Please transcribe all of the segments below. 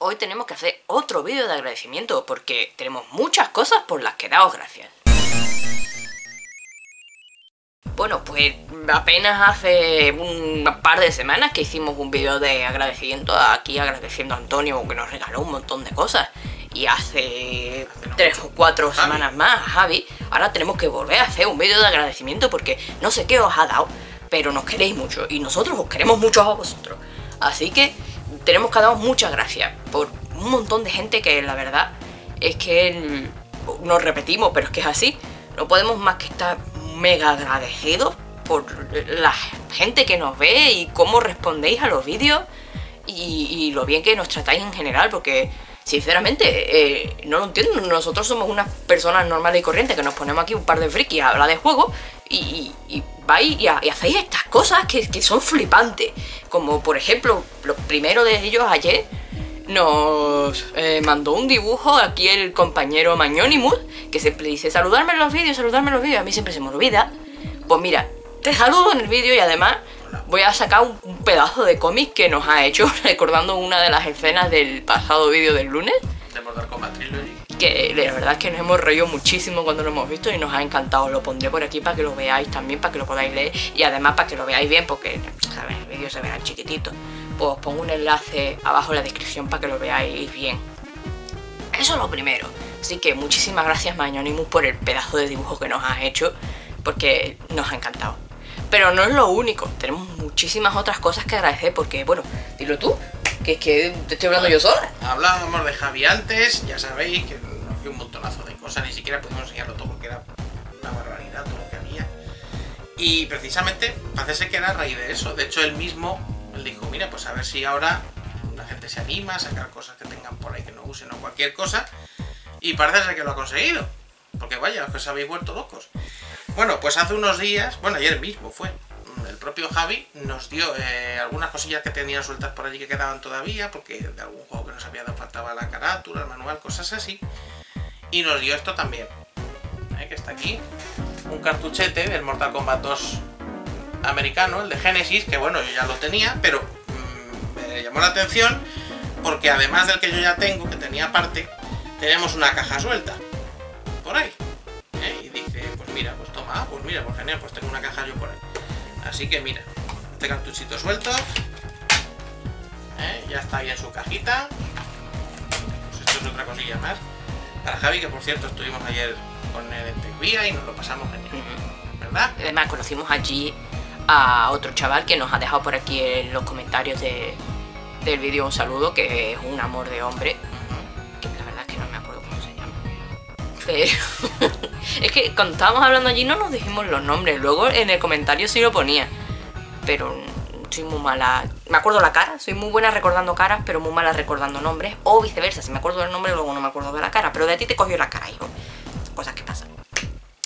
hoy tenemos que hacer otro vídeo de agradecimiento porque tenemos muchas cosas por las que daos gracias. Bueno, pues apenas hace un par de semanas que hicimos un vídeo de agradecimiento aquí, agradeciendo a Antonio que nos regaló un montón de cosas. Y hace tres o cuatro semanas más, Javi, ahora tenemos que volver a hacer un vídeo de agradecimiento porque no sé qué os ha dado, pero nos queréis mucho y nosotros os queremos mucho a vosotros. Así que tenemos que daros muchas gracias por un montón de gente que la verdad es que nos repetimos, pero es que es así. No podemos más que estar mega agradecidos por la gente que nos ve y cómo respondéis a los vídeos y, lo bien que nos tratáis en general, porque sinceramente eh, no lo entiendo. Nosotros somos unas personas normales y corrientes que nos ponemos aquí un par de frikis a hablar de juego y, vais y, hacéis estas cosas que, que, son flipantes. Como por ejemplo, lo primero de ellos ayer nos eh, mandó un dibujo aquí el compañero Mañonimus, que siempre dice saludarme en los vídeos, saludarme en los vídeos, a mí siempre se me olvida. Pues mira, te saludo en el vídeo y además voy a sacar un, pedazo de cómic que nos ha hecho recordando una de las escenas del pasado vídeo del lunes. De Mortal Kombat Trilogy. Que la verdad es que nos hemos reído muchísimo cuando lo hemos visto y nos ha encantado. Lo pondré por aquí para que lo veáis también, para que lo podáis leer y además para que lo veáis bien porque, ¿sabes? El vídeo se verá chiquitito pues os pongo un enlace abajo en la descripción para que lo veáis bien. Eso es lo primero. Así que muchísimas gracias Mañonimus por el pedazo de dibujo que nos has hecho, porque nos ha encantado. Pero no es lo único, tenemos muchísimas otras cosas que agradecer, porque, bueno, dilo tú, que es que te estoy hablando yo sola. Hablábamos de Javi antes, ya sabéis que de cosas, ni siquiera pudimos enseñarlo todo porque era una barbaridad todo lo que había. Y precisamente parece que era a raíz de eso, de hecho él mismo dijo, mira, pues a ver si ahora la gente se anima a sacar cosas que tengan por ahí que no usen o cualquier cosa. Y parece ser que lo ha conseguido. Porque vaya, os habéis vuelto locos. Bueno, pues hace unos días, bueno, ayer mismo fue, el propio Javi nos dio eh, algunas cosillas que tenían sueltas por allí que quedaban todavía, porque de algún juego que nos había dado faltaba la carátula, el manual, cosas así. Y nos dio esto también, que está aquí, un cartuchete del Mortal Kombat 2 americano, el de Genesis, que bueno, yo ya lo tenía, pero mm, me llamó la atención porque además del que yo ya tengo, que tenía aparte, tenemos una caja suelta. Por ahí. ¿eh? Y dice, pues mira, pues toma, pues mira, pues genial, pues tengo una caja yo por ahí. Así que mira, este cartuchito suelto. ¿eh? Ya está bien su cajita. Pues esto es otra cosilla más. Para Javi, que por cierto estuvimos ayer con él en Tecvía y nos lo pasamos genial. ¿Verdad? Además conocimos allí a otro chaval que nos ha dejado por aquí en los comentarios del vídeo un saludo, que es un amor de hombre, que la verdad es que no me acuerdo cómo se llama. Pero es que cuando estábamos hablando allí no nos dijimos los nombres, luego en el comentario sí lo ponía, pero soy muy mala, me acuerdo la cara, soy muy buena recordando caras, pero muy mala recordando nombres, o viceversa, si me acuerdo del nombre luego no me acuerdo de la cara, pero de ti te cogió la cara, hijo. Cosas que pasan.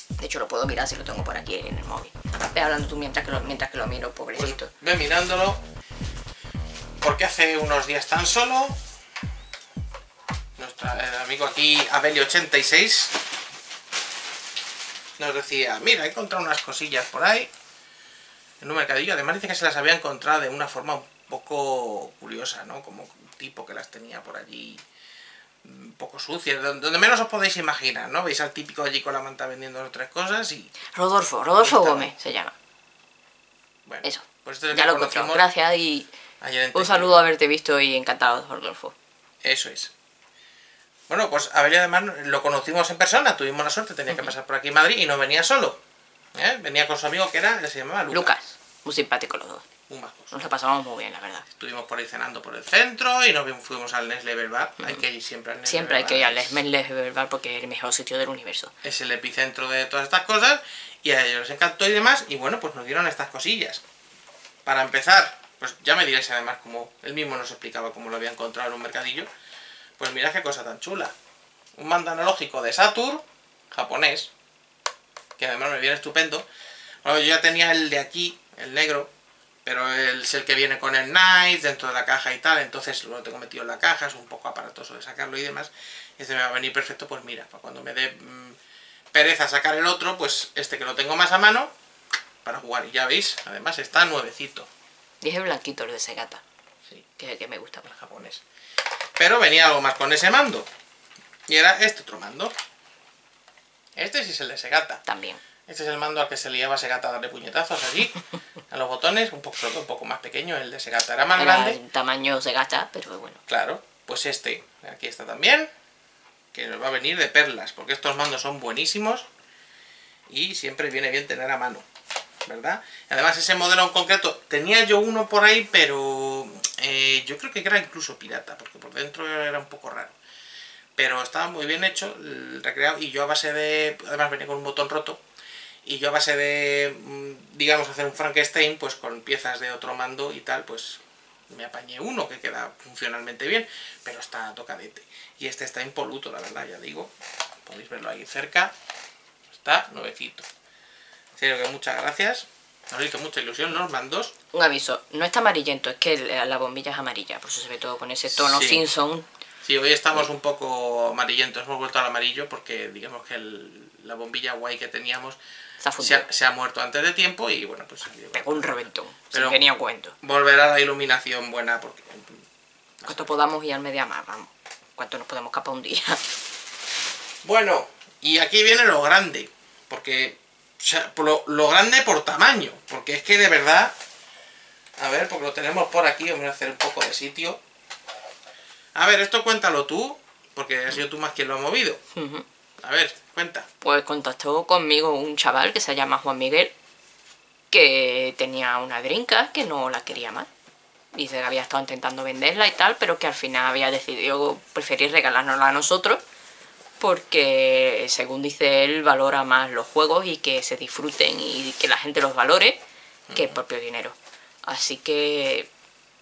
De hecho lo puedo mirar si lo tengo por aquí en el móvil. Ve hablando tú mientras que lo, mientras que lo miro, pobrecito. ve mirándolo. Porque hace unos días tan solo. Nuestro amigo aquí, Abeli86, nos decía, mira, he encontrado unas cosillas por ahí. En un mercadillo. Además dice que se las había encontrado de una forma un poco curiosa, ¿no? Como un tipo que las tenía por allí un poco sucia, donde menos os podéis imaginar, ¿no? Veis al típico allí con la manta vendiendo otras cosas y... Rodolfo, Rodolfo Gómez se llama. Bueno, Eso, pues ya lo encontré. Gracias y un saludo a haberte visto y encantado, Rodolfo. Eso es. Bueno, pues a ver, además lo conocimos en persona, tuvimos la suerte, tenía que pasar por aquí en Madrid y no venía solo. ¿Eh? Venía con su amigo que era, se llamaba Lucas. Lucas, muy simpático los dos. Nos la pasamos muy bien, la verdad. Estuvimos por ahí cenando por el centro y nos fuimos al Nestlé Bar. Hay que ir siempre al Nestlé Siempre hay que ir al Nestlé Bar porque es el mejor sitio del universo. Es el epicentro de todas estas cosas y a ellos les encantó y demás. Y bueno, pues nos dieron estas cosillas. Para empezar, pues ya me diréis además como él mismo nos explicaba cómo lo había encontrado en un mercadillo. Pues mira qué cosa tan chula. Un mando analógico de Saturn, japonés, que además me viene estupendo. Bueno, yo ya tenía el de aquí, el negro, pero es el que viene con el knife dentro de la caja y tal, entonces lo tengo metido en la caja, es un poco aparatoso de sacarlo y demás, y este me va a venir perfecto, pues mira, para cuando me dé mm, pereza sacar el otro, pues este que lo tengo más a mano, para jugar, y ya veis, además está nuevecito. Y es el blanquito, el de Segata, sí. que es el que me gusta. El japonés. Pero venía algo más con ese mando. Y era este otro mando. Este sí es el de Segata. También. Este es el mando al que se liaba Segata a darle puñetazos allí. a los botones, un poco, un poco más pequeño. El de Segata era más Era grande. el tamaño Segata, pero bueno. Claro, pues este, aquí está también, que nos va a venir de perlas, porque estos mandos son buenísimos y siempre viene bien tener a mano, ¿verdad? Además ese modelo en concreto, tenía yo uno por ahí, pero eh, yo creo que era incluso pirata, porque por dentro era un poco raro. Pero estaba muy bien hecho, el recreado, y yo a base de, además venía con un botón roto, y yo a base de, mm, digamos, hacer un Frankenstein, pues con piezas de otro mando y tal, pues me apañé uno que queda funcionalmente bien, pero está tocadete. Y este está impoluto, la verdad, ya digo. Podéis verlo ahí cerca. Está nuevecito. En serio que muchas gracias. Nos hizo mucha ilusión los mandos. Un aviso, no está amarillento, es que la bombilla es amarilla, por eso se ve todo con ese tono Sí. Simpson. Sí, hoy estamos un poco amarillentos, hemos vuelto al amarillo porque digamos que el- la bombilla guay que teníamos Se ha se muerto antes de tiempo y bueno, pues Pegó un reventón. Pero- sin venía a cuento. volverá la iluminación buena porque Cuanto podamos ir al media más, vamos. Cuánto nos podemos escapar un día. Bueno, y aquí viene lo grande, porque o sea, lo, lo grande por tamaño, porque es que de verdad, a ver, porque lo tenemos por aquí, vamos a hacer un poco de sitio. A ver, esto cuéntalo tú, porque has sido tú más quien lo ha movido. A ver, cuenta. Pues contactó conmigo un chaval que se llama Juan Miguel, que tenía una drinka que no la quería más. Dice que había estado intentando venderla y tal, pero que al final había decidido preferir regalárnosla a nosotros, porque según dice él, valora más los juegos y que se disfruten y que la gente los valore que el propio dinero. Así que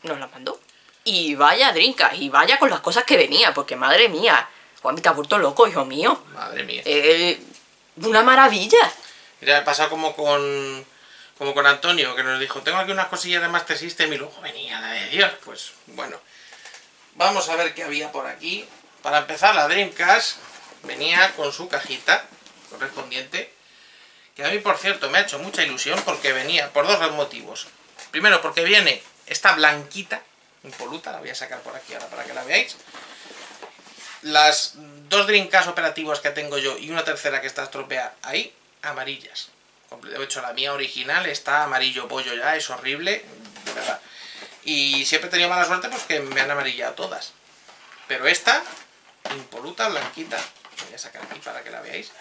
nos la mandó. Y vaya drinka, y vaya con las cosas que venía, porque madre mía, Juan, te has vuelto loco, hijo mío. Madre mía. Eh, una maravilla. Mira, ha pasado como con como con Antonio, que nos dijo, tengo aquí unas cosillas de Master System y luego venía la de Dios. Pues bueno, vamos a ver qué había por aquí. Para empezar, la Dreamcast venía con su cajita correspondiente, que a mí, por cierto, me ha hecho mucha ilusión porque venía por dos motivos. Primero, porque viene esta blanquita, impoluta, la voy a sacar por aquí ahora para que la veáis. Las dos Dreamcast operativos que tengo yo y una tercera que está estropeada ahí, amarillas. De hecho, la mía original está amarillo pollo ya, es horrible, de verdad. Y siempre he tenido mala suerte pues que me han amarillado todas. Pero esta, impoluta, blanquita, la voy a sacar aquí para que la veáis.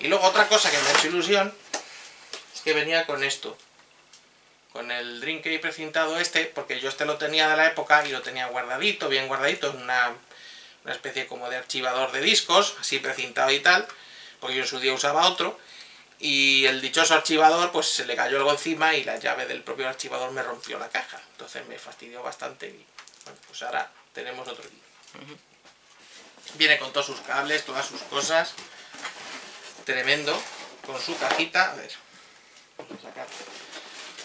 Y luego otra cosa que me ha hecho ilusión es que venía con esto. Con el drink precintado este, porque yo este lo tenía de la época y lo tenía guardadito, bien guardadito, en una, una especie como de archivador de discos, así precintado y tal, porque yo en su día usaba otro. Y el dichoso archivador, pues se le cayó algo encima y la llave del propio archivador me rompió la caja. Entonces me fastidió bastante y bueno, pues ahora tenemos otro. Viene con todos sus cables, todas sus cosas. Tremendo. Con su cajita. A ver. Vamos a sacar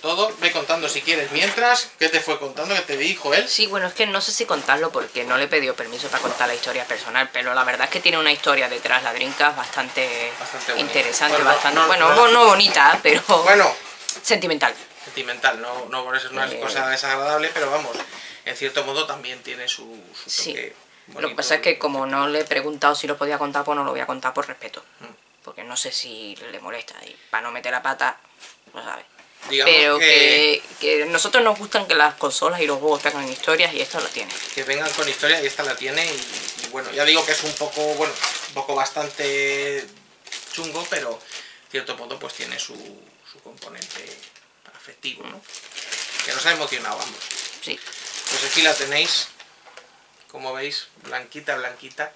todo. Ve contando si quieres. Mientras, ¿qué te fue contando? ¿Qué te dijo él? Sí, bueno, es que no sé si contarlo porque no le he pedido permiso para contar la historia personal, pero la verdad es que tiene una historia detrás, la Drinkas, bastante, Bastante interesante, Bueno, bastante, no- bueno, no- no, bonita, pero Bueno, sentimental. sentimental, no, no por eso es Eh. cosa desagradable, pero vamos, en cierto modo también tiene su, su Sí. Lo que pasa es que como no le he preguntado si lo podía contar, pues no lo voy a contar por respeto. Mm. Porque no sé si le molesta y para no meter la pata, no sabe. Digamos Pero que, que, nosotros nos gustan que las consolas y los juegos tengan historias y esto lo tiene. que vengan con historia y esta la tiene y, y bueno, ya digo que es un poco, bueno, un poco bastante chungo, pero cierto modo pues tiene su, su componente afectivo, ¿no? Que nos ha emocionado, vamos. Sí. Pues aquí la tenéis, como veis, blanquita, blanquita.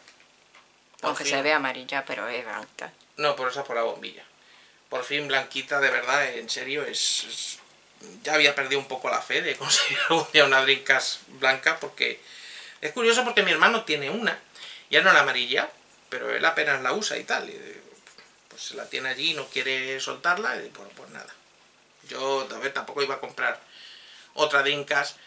Aunque se ve amarilla, pero es blanca. No, por esa por la bombilla. Por fin blanquita, de verdad, en serio, es, Ya había perdido un poco la fe de conseguir una Dreamcast blanca porque... Es curioso porque mi hermano tiene una, ya no la amarilla, pero él apenas la usa y tal. y, pues la tiene allí y no quiere soltarla, y pues nada. Yo, ver, tampoco iba a comprar otra Dreamcast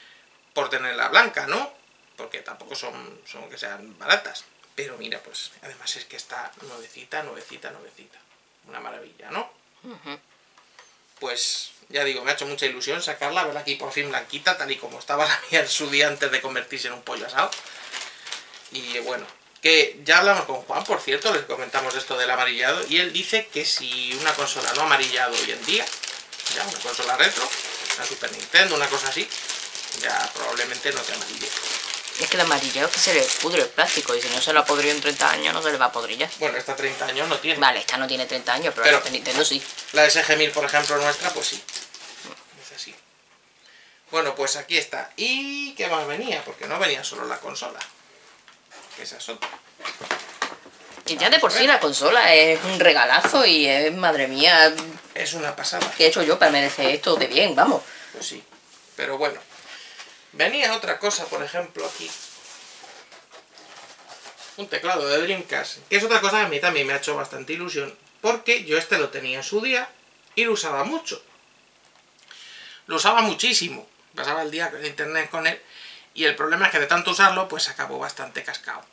por tenerla blanca, ¿no? Porque tampoco son, son que sean baratas. Pero mira, pues además es que está nuevecita, nuevecita, nuevecita. Una maravilla, ¿no? Pues ya digo, me ha hecho mucha ilusión sacarla, verla aquí por fin blanquita, tal y como estaba la mía en su día antes de convertirse en un pollo asado. Y bueno, que ya hablamos con Juan, por cierto, les comentamos esto del amarillado, y él dice que si una consola no ha amarillado hoy en día, ya una consola retro, una Super Nintendo, una cosa así, ya probablemente no te amarille. Es que el amarillado es que se le pudre el plástico y si no se lo ha podrido en 30 años no se le va a podrir Bueno, esta 30 años no tiene. Vale, esta no tiene 30 años, pero, Pero- la de Nintendo sí. La SG-1000, por ejemplo, nuestra, pues sí. Es así. Bueno, pues aquí está. ¿Y qué más venía? Porque no venía solo la consola. Que esa es otra. Y ya de por sí la consola es un regalazo y es, madre mía, Es una pasada. ¿qué he hecho yo para merecer esto de bien? Vamos. Pues sí. Pero bueno. Venía otra cosa, por ejemplo, aquí. Un teclado de Dreamcast. Que es otra cosa que a mí también me ha hecho bastante ilusión. Porque yo este lo tenía en su día y lo usaba mucho. Lo usaba muchísimo. Pasaba el día en internet con él. Y el problema es que de tanto usarlo, pues acabó bastante cascado.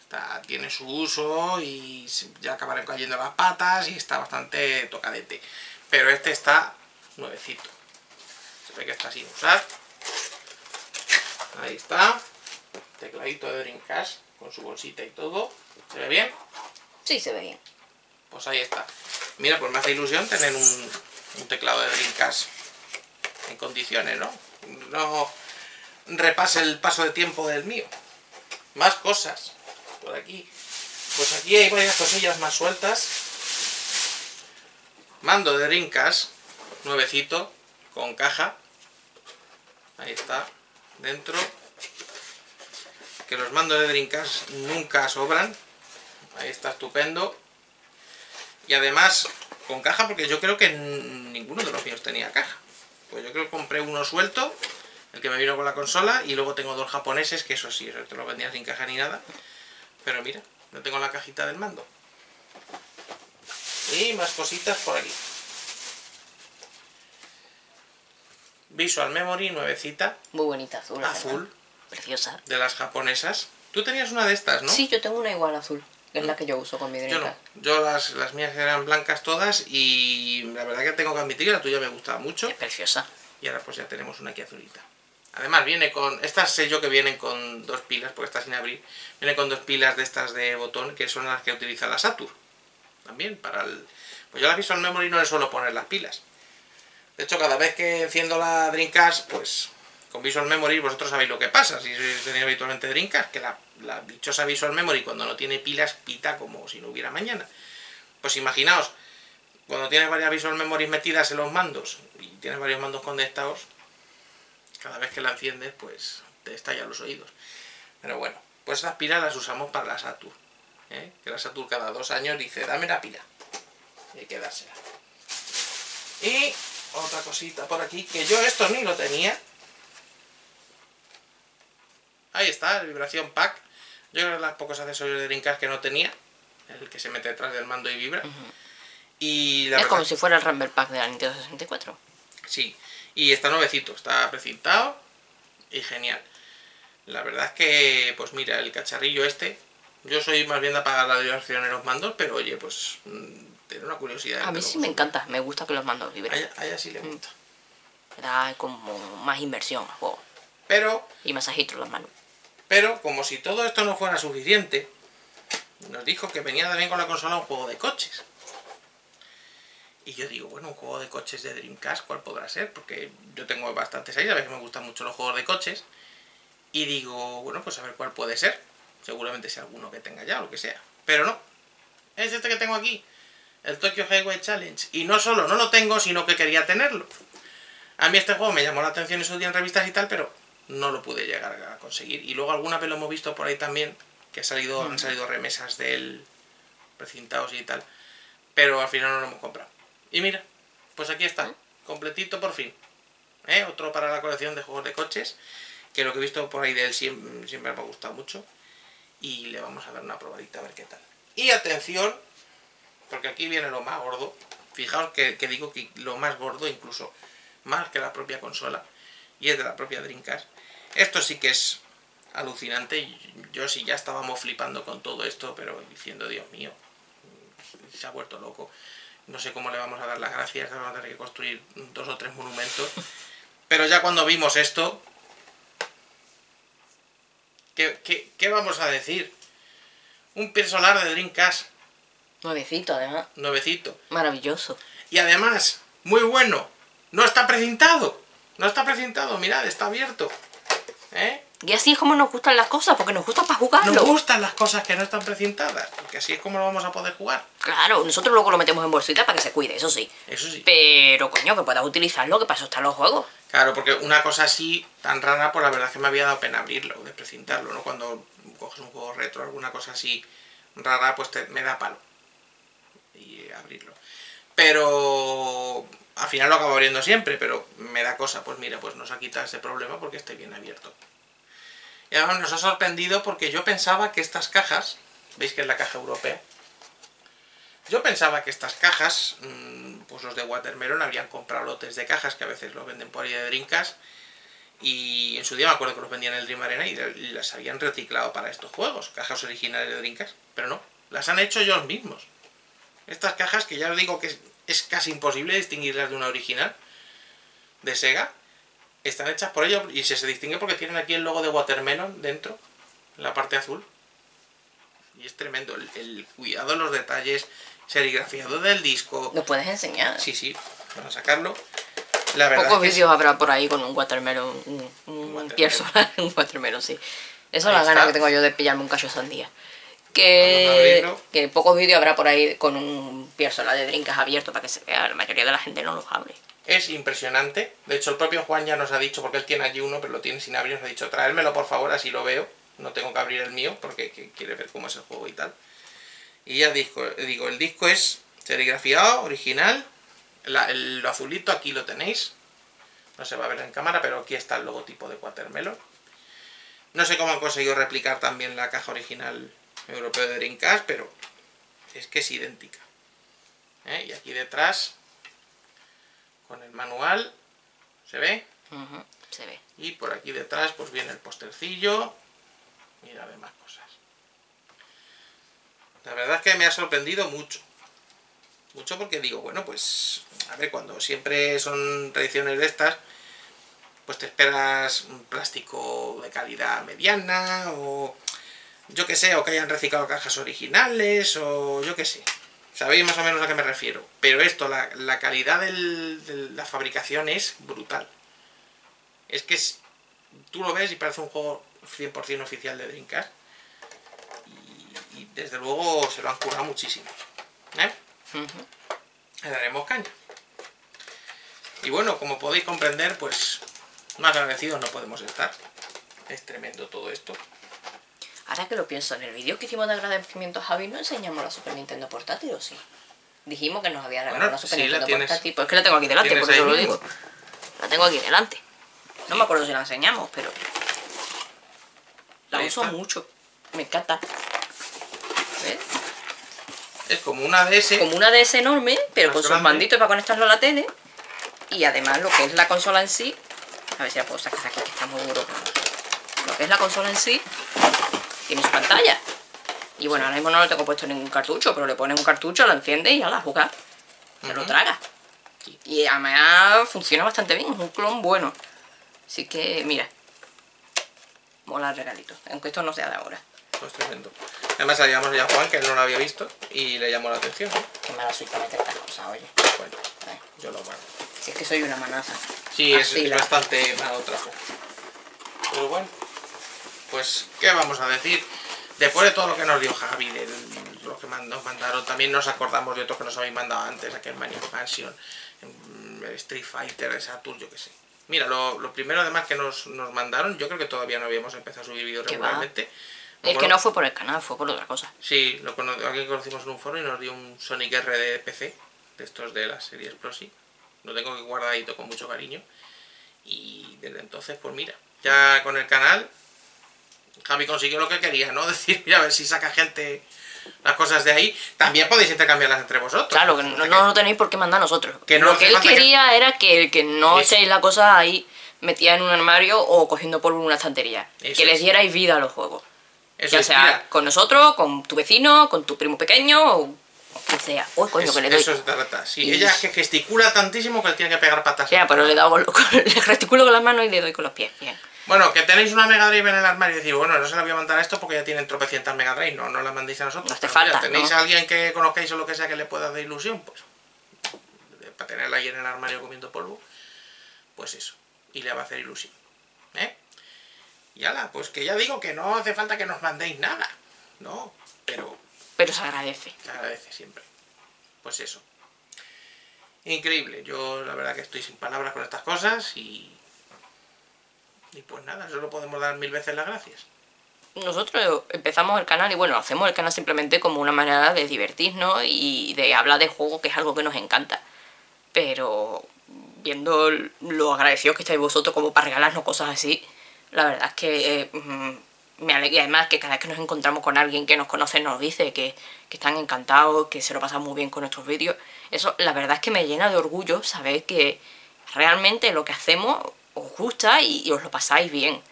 Está- tiene su uso y ya acabaron cayendo las patas y está bastante tocadete. Pero este está nuevecito. Se ve que está sin usar. Ahí está. Tecladito de Dreamcast con su bolsita y todo. ¿Se ve bien? Sí, se ve bien. Pues ahí está. Mira, pues me hace ilusión tener un, un teclado de Dreamcast en condiciones, ¿no? No repase el paso de tiempo del mío. Más cosas por aquí. Pues aquí hay varias cosillas más sueltas. Mando de Dreamcast, nuevecito, con caja. Ahí está, dentro. Que los mandos de Dreamcast nunca sobran. Ahí está estupendo. Y además, con caja, porque yo creo que ninguno de los míos tenía caja. Pues yo creo que compré uno suelto, el que me vino con la consola, y luego tengo dos japoneses, que eso sí, eso te lo vendían sin caja ni nada. Pero mira, no tengo la cajita del mando. Y más cositas por aquí. Visual Memory, nuevecita, Muy bonita, azul. azul, Preciosa. de las japonesas. Tú tenías una de estas, ¿no? Sí, yo tengo una igual azul, que es la que yo uso con mi Yo no. Dreamcast. Yo las, las mías eran blancas todas y la verdad que tengo que admitir que la tuya me gustaba mucho. Es preciosa. Y ahora pues ya tenemos una aquí azulita. Además viene con... Estas sé yo que vienen con dos pilas, porque está sin abrir. Viene con dos pilas de estas de botón, que son las que utiliza la Saturn. También para el... Pues yo a la Visual Memory no le suelo poner las pilas. De hecho, cada vez que enciendo la Dreamcast, pues con Visual Memory vosotros sabéis lo que pasa. Si tenéis habitualmente Dreamcast, que la, la dichosa Visual Memory cuando no tiene pilas pita como si no hubiera mañana. Pues imaginaos, cuando tienes varias Visual Memories metidas en los mandos y tienes varios mandos conectados, cada vez que la enciendes, pues te estallan los oídos. Pero bueno, pues esas pilas las usamos para la Saturn. ¿eh? Que la Saturn cada dos años dice, dame la pila. Y hay que dársela. Y otra cosita por aquí, que yo esto ni lo tenía. Ahí está, el vibración pack. Yo creo que los pocos accesorios de Dreamcast que no tenía. El que se mete detrás del mando y vibra. Y la es verdad- como si fuera el Rumble Pack de la Nintendo 64. Sí, y está nuevecito, está precintado y genial. La verdad es que, pues mira, el cacharrillo este, yo soy más bien de apagar la vibración en los mandos, pero oye, pues mm, tiene una curiosidad. A mí sí me encanta, me gusta que los mandos A ella, a ella sí le gusta. Da como más inversión al juego. Pero, Y masajitos en las manos. pero, como si todo esto no fuera suficiente, nos dijo que venía también con la consola un juego de coches. Y yo digo, bueno, un juego de coches de Dreamcast, ¿cuál podrá ser? Porque yo tengo bastantes ahí, a veces me gustan mucho los juegos de coches. Y digo, bueno, pues a ver cuál puede ser. Seguramente sea alguno que tenga ya o lo que sea. Pero no. Es este que tengo aquí. El Tokyo Highway Challenge. Y no solo no lo tengo, sino que quería tenerlo. A mí este juego me llamó la atención en su día en revistas y tal, pero no lo pude llegar a conseguir. Y luego alguna vez lo hemos visto por ahí también, que ha salido, han salido remesas de él precintados y tal. Pero al final no lo hemos comprado. Y mira, pues aquí está, completito por fin. ¿Eh? Otro para la colección de juegos de coches, que lo que he visto por ahí de él siempre, siempre me ha gustado mucho. Y le vamos a dar una probadita a ver qué tal. Y atención, porque aquí viene lo más gordo. Fijaos que, digo que lo más gordo, incluso más que la propia consola, y es de la propia Dreamcast. Esto sí que es alucinante. Yo sí ya estábamos flipando con todo esto, pero diciendo, Dios mío, se ha vuelto loco. No sé cómo le vamos a dar las gracias, vamos a tener que construir dos o tres monumentos. Pero ya cuando vimos esto, ¿Qué, qué, qué vamos a decir? Un pie solar de Dreamcast, Nuevecito, además. nuevecito. Maravilloso. Y además, muy bueno, no está precintado. No está precintado, mirad, está abierto. ¿Eh? Y así es como nos gustan las cosas, porque nos gusta para jugarlo. Nos gustan las cosas que no están precintadas, porque así es como lo vamos a poder jugar. Claro, nosotros luego lo metemos en bolsita para que se cuide, eso sí. Eso sí. Pero, coño, que puedas utilizarlo, que para eso están los juegos. Claro, porque una cosa así tan rara, pues la verdad es que me había dado pena abrirlo, de precintarlo, ¿no? Cuando coges un juego retro, alguna cosa así rara, pues te- me da palo. Y abrirlo. Pero al final lo acabo abriendo siempre, pero me da cosa, pues mira, pues nos ha quitado ese problema porque esté bien abierto. Y además nos ha sorprendido porque yo pensaba que estas cajas, veis que es la caja europea, yo pensaba que estas cajas, mm, pues los de Watermelon habrían comprado lotes de cajas que a veces los venden por ahí de Drinkas. Y en su día me acuerdo que los vendían en el Dream Arena y las habían reciclado para estos juegos, cajas originales de Drinkas. Pero no, las han hecho ellos mismos. Estas cajas que ya os digo que es, es casi imposible distinguirlas de una original de Sega, están hechas por ellos y se, se distingue porque tienen aquí el logo de Watermelon dentro, en la parte azul. Y es tremendo, el, el cuidado en los detalles, serigrafiado del disco. Lo puedes enseñar. Sí, sí, vamos a sacarlo. La verdad Pocos es que vídeos habrá por ahí con un watermelon, un, un, watermelon. un watermelon, sí. Eso es la gana que tengo yo de pillarme un cacho sandía. Que, pocos vídeos habrá por ahí con un pier solar de drinkas abierto para que se vea. La mayoría de la gente no los abre. Es impresionante. De hecho, el propio Juan ya nos ha dicho, porque él tiene allí uno, pero lo tiene sin abrir, nos ha dicho, traérmelo por favor, así lo veo. No tengo que abrir el mío, porque que- quiere ver cómo es el juego y tal. Y ya disco, digo, el disco es serigrafiado, original. La- el lo azulito aquí lo tenéis. No se va a ver en cámara, pero aquí está el logotipo de Watermelon. No sé cómo han conseguido replicar también la caja original europeo de Dreamcast, pero es que es idéntica. ¿Eh? Y aquí detrás con el manual, ¿se ve? Se ve. Y por aquí detrás pues viene el postercillo y las demás cosas. La verdad es que me ha sorprendido mucho. Mucho porque digo, bueno, pues a ver, cuando siempre son tradiciones de estas, pues te esperas un plástico de calidad mediana o yo que sé, o que hayan reciclado cajas originales o yo que sé. Sabéis más o menos a qué me refiero. Pero esto, la, la calidad del- de la fabricación es brutal. Es que es, tú lo ves y parece un juego 100% oficial de Dreamcast. Y, y desde luego se lo han currado muchísimo. ¿eh? Le daremos caña. Y bueno, como podéis comprender, pues más agradecidos no podemos estar. Es tremendo todo esto. Ahora que lo pienso, en el vídeo que hicimos de agradecimiento a Javi no enseñamos la Super Nintendo portátil, ¿o sí? Dijimos que nos había regalado Bueno, la Super sí, la Nintendo tienes- portátil. Pues es que la tengo aquí delante, por eso lo digo. La tengo aquí delante. No me acuerdo si la enseñamos, pero... La Ahí uso está. mucho. Me encanta. ¿Ves? Es como una DS. Como una DS enorme, pero con sus manditos para conectarlo a la tele. Y además lo que es la consola en sí... A ver si la puedo sacar aquí, que está muy duro. Lo que es la consola en sí, tiene su pantalla. Y bueno, ahora mismo no le tengo puesto ningún cartucho, pero le pones un cartucho, lo enciende y ya la juega. Se lo Ujú. traga. Sí. Y además funciona bastante bien, es un clon bueno. Así que, mira. Mola el regalito, aunque esto no sea de ahora. Pues tremendo. Además, habíamos ya a Juan, que él no lo había visto, y le llamó la atención. ¿no? Qué mala soy para meter estas cosas, oye. Bueno, yo lo guardo. Si es que soy una manaza. Sí, es, Así es la- bastante malo trajo. Pero bueno, pues, ¿qué vamos a decir? Después de todo lo que nos dio Javi, de lo que nos mandaron, también nos acordamos de otros que nos habéis mandado antes, aquel Maniac Mansion, el Street Fighter, el Saturn, yo qué sé. Mira, lo, lo primero además que nos, nos mandaron, yo creo que todavía no habíamos empezado a subir vídeos regularmente. Es que no fue por el canal, fue por otra cosa. Sí, lo cono- alguien que conocimos en un foro y nos dio un Sonic R de PC, de estos de la serie Explosive. Lo tengo aquí guardadito con mucho cariño. Y desde entonces, pues mira, ya con el canal, Javi consiguió lo que quería, ¿no? Decir, mira, a ver si saca gente las cosas de ahí. También podéis intercambiarlas entre vosotros. Claro, que no, tenéis por qué mandar nosotros. Que no lo que él que- quería era que, que no Eso. echéis la cosa ahí metida en un armario o cogiendo por una estantería. Eso que les es. dierais vida a los juegos. Eso ya es, sea mira, con nosotros, con tu vecino, con tu primo pequeño o, quien sea. Uy, coño, es- que le doy. eso se trata. Sí, Y- ella que gesticula tantísimo que le tiene que pegar patas. Ya, pero le he dado con, con- le gesticulo con las manos y le doy con los pies. Bien. Bueno, que tenéis una Mega Drive en el armario y decir, bueno, no se la voy a mandar a esto porque ya tienen tropecientas Mega Drive. No, no la mandéis a nosotros. No hace Pero mira, falta, ¿Tenéis ¿no? a alguien que conozcáis o lo que sea que le pueda dar ilusión? Pues, para tenerla ahí en el armario comiendo polvo, pues eso. Y le va a hacer ilusión. ¿Eh? Y ala, pues que ya digo que no hace falta que nos mandéis nada. No, pero Pero se agradece. se agradece siempre. Pues eso. Increíble. Yo la verdad que estoy sin palabras con estas cosas y... Y pues nada, solo podemos dar mil veces las gracias. Nosotros empezamos el canal y bueno, hacemos el canal simplemente como una manera de divertirnos y de hablar de juego, que es algo que nos encanta. Pero viendo lo agradecidos que estáis vosotros como para regalarnos cosas así, la verdad es que mm, me alegra y además que cada vez que nos encontramos con alguien que nos conoce nos dice que, que están encantados, que se lo pasan muy bien con nuestros vídeos. Eso la verdad es que me llena de orgullo saber que realmente lo que hacemos os gusta y, y os lo pasáis bien.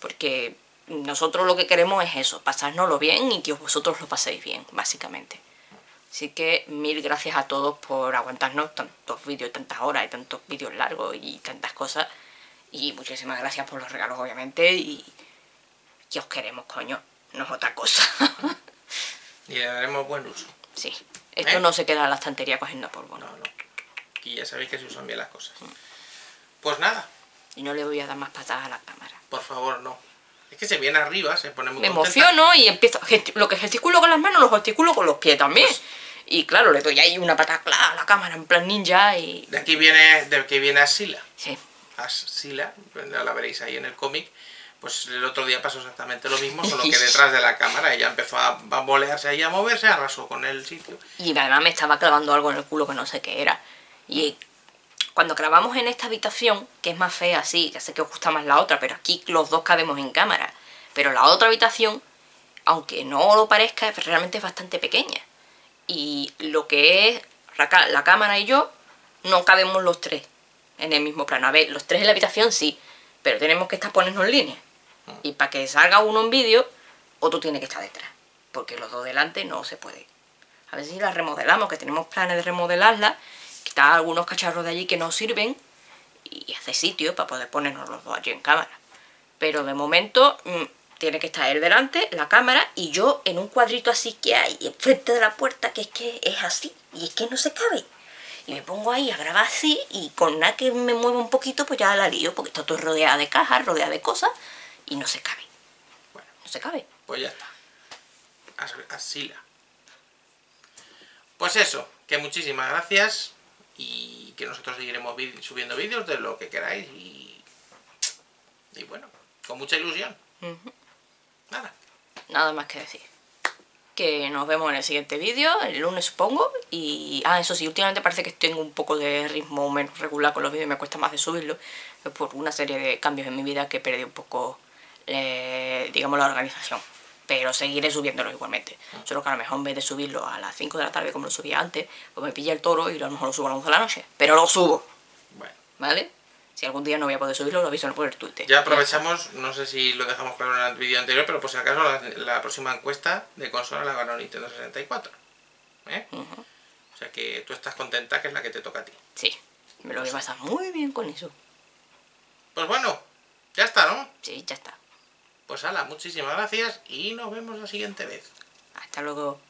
Porque nosotros lo que queremos es eso, pasárnoslo bien y que vosotros lo paséis bien, básicamente. Así que mil gracias a todos por aguantarnos tantos vídeos, tantas horas y tantos vídeos largos y tantas cosas. Y muchísimas gracias por los regalos, obviamente. Y que os queremos, coño. No es otra cosa. Y le daremos buen uso. sí. Esto ¿Eh? no se queda en la estantería cogiendo polvo. No, no. Y ya sabéis que se usan bien las cosas. Pues nada, Y no le voy a dar más patadas a la cámara. por favor, no. Es que se viene arriba, se pone muy Me contenta. emociono y empiezo. Lo que gesticulo con las manos, lo gesticulo con los pies también. Pues- Y claro, le doy ahí una patada clara a la cámara en plan ninja y. De aquí viene, de aquí viene Asila. Sí. Asila, la veréis ahí en el cómic. Pues el otro día pasó exactamente lo mismo, solo que detrás de la cámara ella empezó a bambolearse ahí a moverse, arrasó con el sitio. Y además me estaba clavando algo en el culo que no sé qué era. Y cuando grabamos en esta habitación, que es más fea, sí, ya sé que os gusta más la otra, pero aquí los dos cabemos en cámara. Pero la otra habitación, aunque no lo parezca, realmente es bastante pequeña. Y lo que es la, cámara y yo, no cabemos los tres en el mismo plano. A ver, los tres en la habitación sí, pero tenemos que estar ponernos en línea. Y para que salga uno en vídeo, otro tiene que estar detrás. Porque los dos delante no se puede. A ver si la remodelamos, que tenemos planes de remodelarla, quitar algunos cacharros de allí que no sirven y hacer sitio para poder ponernos los dos allí en cámara. Pero de momento mm, tiene que estar él delante, la cámara, y yo en un cuadrito así que hay enfrente de la puerta, que es que es así, y es que no se cabe. Y me pongo ahí a grabar así, y con nada que me mueva un poquito, pues ya la lío, porque está todo rodeada de cajas, rodeada de cosas, y no se cabe. Bueno, No se cabe. pues ya está. As- Asila. Pues eso, que muchísimas gracias y que nosotros seguiremos subiendo vídeos de lo que queráis y, y bueno, con mucha ilusión. Nada, Nada más que decir. Que nos vemos en el siguiente vídeo, el lunes supongo. Y. Ah, eso sí, últimamente parece que tengo un poco de ritmo menos regular con los vídeos y me cuesta más de subirlo. Por una serie de cambios en mi vida que perdí un poco, eh, digamos, la organización. Pero seguiré subiéndolo igualmente. Solo que a lo mejor en vez de subirlo a las 5 de la tarde como lo subía antes, pues me pilla el toro y a lo mejor lo subo a las 11 de la noche. Pero lo subo, bueno. ¿vale? Si algún día no voy a poder subirlo, lo aviso por el Twitter. Ya aprovechamos, no sé si lo dejamos claro en el vídeo anterior, pero por si acaso la, la próxima encuesta de consola la ganó Nintendo 64. ¿eh? Ujú. O sea que tú estás contenta que es la que te toca a ti. Sí, me lo voy a pasar muy bien con eso. Pues bueno, ya está, ¿no? Sí, ya está. Pues ala, muchísimas gracias y nos vemos la siguiente vez. Hasta luego.